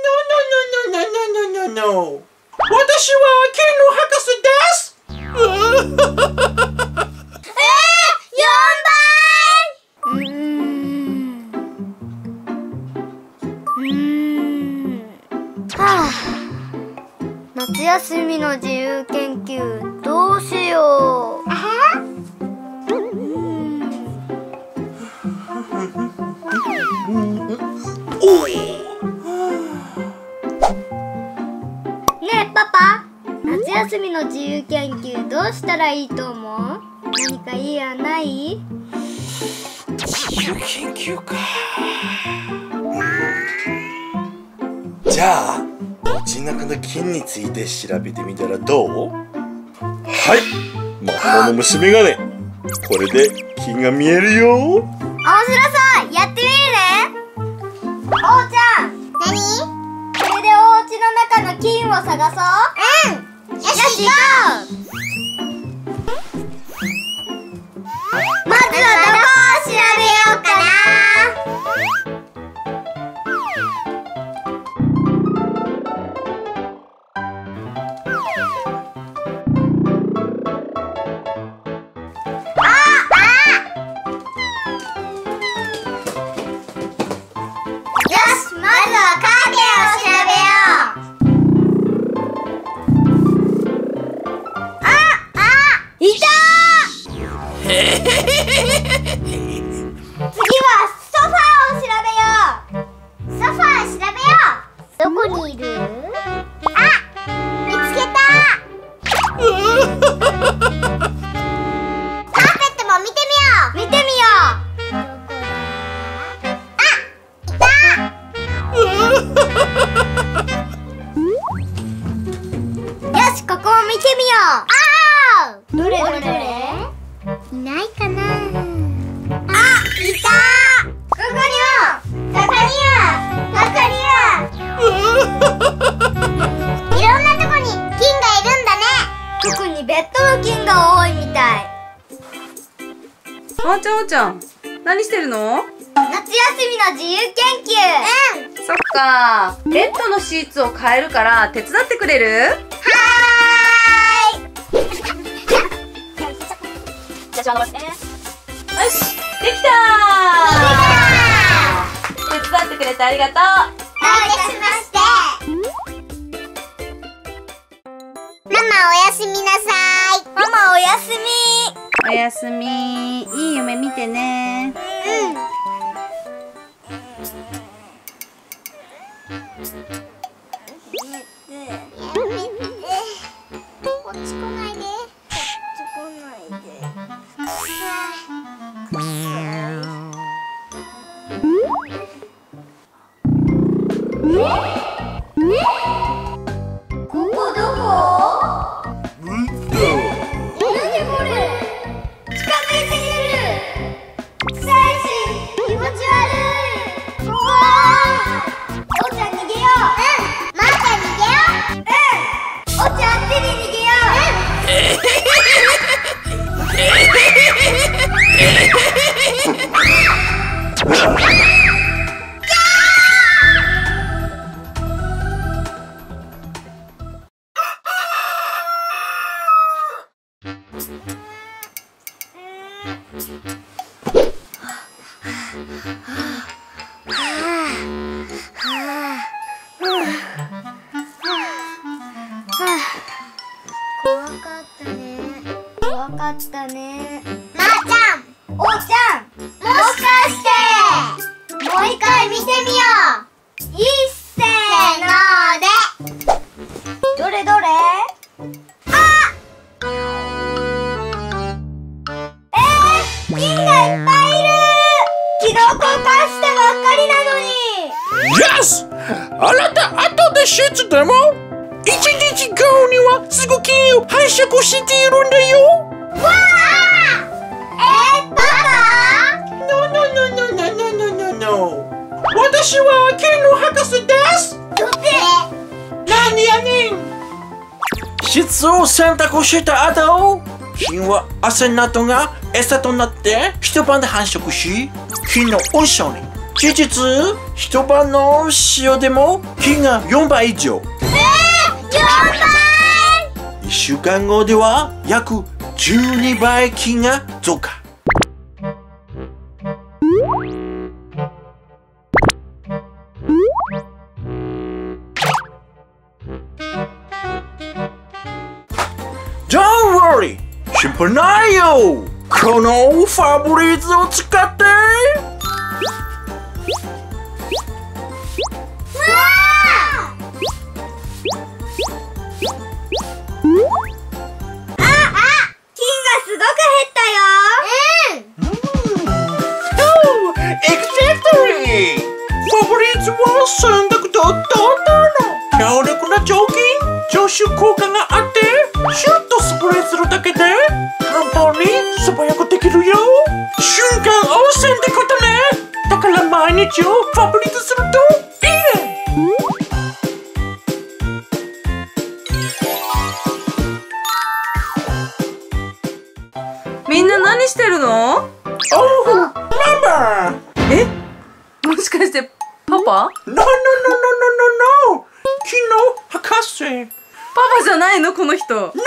no, no, no, no, no, no, no. 私は剣の博士です夏休みの自由研究どうしようね休みの自由研究どうしたらいいと思う？何かいい案ない？自由研究か。じゃあ内中の菌について調べてみたらどう？はい。魔法の虫眼鏡。これで菌が見えるよ。面白そう。やってみるね。おうちゃん。何？これでお家の中の菌を探そううんよし行こうまずはどこを調べようかな。おーちゃん何してるの？夏休みの自由研究。うん。そっか。ベッドのシーツを変えるから手伝ってくれる？はーい。じゃあ伸ばしてねよしできたー。手伝ってくれてありがとう。どういたしまして。ママおやすみなさい。ママおやすみおやすみ。いい夢見てね。うん。Ah! 一回見てみよう。いっせーので。どれどれ？あ！えー、菌がいっぱいいる。昨日交換したばっかりなのに。Yes! あなた後でシーツでも？一日後にはすしているんだよ。わあ！えー、パパ私は剣の博士です。何やねん。質を選択した後菌は汗などが餌となって一晩で繁殖し菌の温床に。事実一晩の塩でも菌が4倍以上。4倍1週間後では約12倍菌が増加ないよ！このファブリーズを使って！あ！あ菌がすごく減ったよ間応戦ってことね。だから毎日をファブリーズするといいね。みんな何してるの？Oh! え？もしかしてパパ？No, no, no, no, no, no, no! 昨日博士。No, パパじゃないの？この人。No, no, no, パ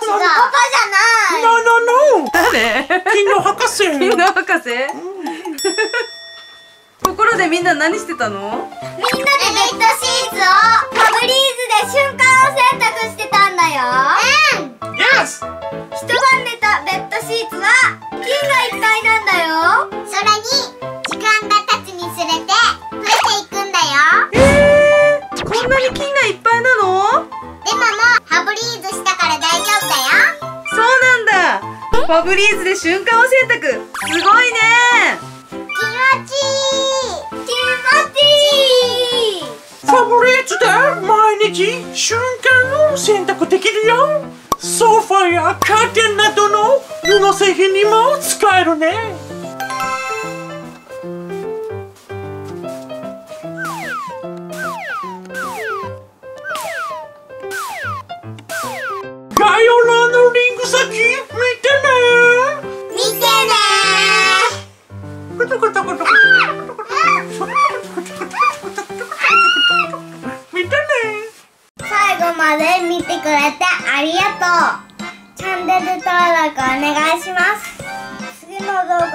パじゃない。No, no, no! 誰？士みんな博士ところでみんな何してたの？みんなでベッドシーツをファブリーズで瞬間を洗濯してたんだよ。うん。Yes! 一晩寝たベッドシーツは菌がいっぱいなんだよーズで瞬間を洗濯すごいね。気持ちいい。気持ちいい。ファブリーズで毎日瞬間を選択できるよ。ソファやカーテンなどの布製品にも使えるね